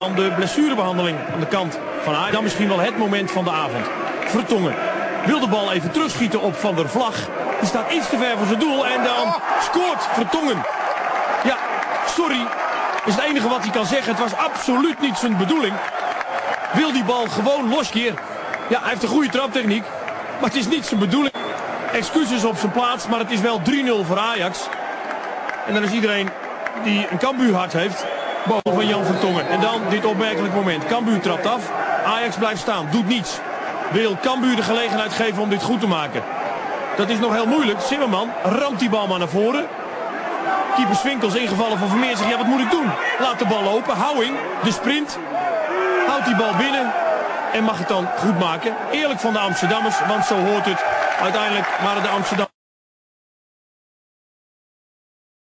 Dan de blessurebehandeling aan de kant van Ajax. Dan misschien wel het moment van de avond. Vertongen wil de bal even terugschieten op Van der Vlag. Die staat iets te ver voor zijn doel en dan scoort Vertongen. Ja, sorry. Is het enige wat hij kan zeggen. Het was absoluut niet zijn bedoeling. Wil die bal gewoon loskeer. Ja, hij heeft een goede traptechniek. Maar het is niet zijn bedoeling. Excuses op zijn plaats, maar het is wel 3-0 voor Ajax. En dan is iedereen die een Cambuur heeft, boven van Jan Vertongen. En dan dit opmerkelijk moment. Cambuur trapt af. Ajax blijft staan, doet niets. Wil Cambuur de gelegenheid geven om dit goed te maken. Dat is nog heel moeilijk. Zimmerman ramt die bal maar naar voren. Keeper Swinkels ingevallen van Vermeer zegt, ja wat moet ik doen? Laat de bal open. Houwing, de sprint. Houdt die bal binnen en mag het dan goed maken. Eerlijk van de Amsterdammers, want zo hoort het. Uiteindelijk waren de Amsterdammers...